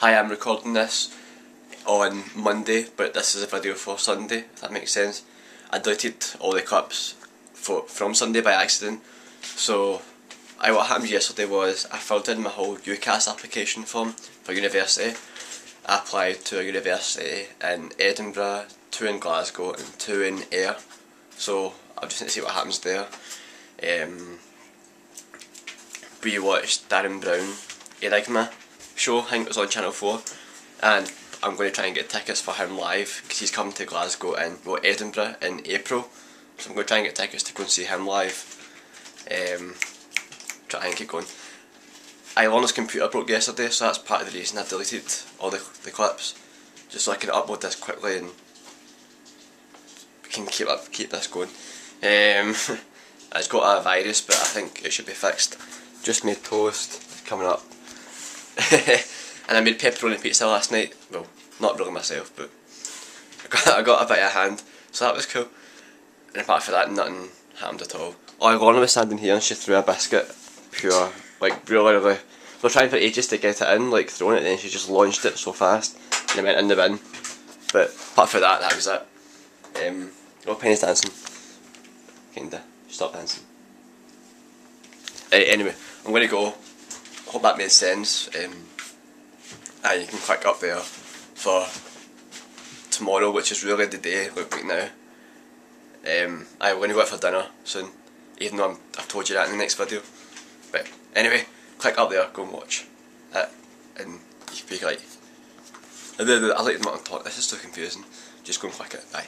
Hi, I'm recording this on Monday, but this is a video for Sunday, if that makes sense. I deleted all the clips for, from Sunday by accident, so I, what happened yesterday was I filled in my whole UCAS application form for university. I applied to a university in Edinburgh, two in Glasgow and two in Ayr, so I'll just need to see what happens there. Um, we watched Derren Brown Enigma show, I think it was on Channel 4, and I'm going to try and get tickets for him live because he's coming to Glasgow and well, Edinburgh in April, so I'm going to try and get tickets to go and see him live. Um, try and keep going. Ilana's computer broke yesterday, so that's part of the reason I deleted all the, the clips, just so I can upload this quickly and we can keep up keep this going. Um, it's got a virus, but I think it should be fixed. Just made toast coming up. and I made pepperoni pizza last night. Well, not really myself, but I got, I got a bit of hand, so that was cool. And apart from that, nothing happened at all. Oh, Lorna was standing here and she threw a biscuit, pure, like really, really. We were trying for ages to get it in, like throwing it, and then she just launched it so fast, and it went in the bin. But apart from that, that was it. Um, oh, Penny's dancing. Kinda. Stop dancing. Uh, anyway, I'm gonna go hope that made sense. Um, and you can click up there for tomorrow, which is really the day, look like now. Um, I'm going to go out for dinner soon, even though I'm, I've told you that in the next video. But anyway, click up there, go and watch it, and you can be like, I like the talk, this is so confusing, just go and click it, bye.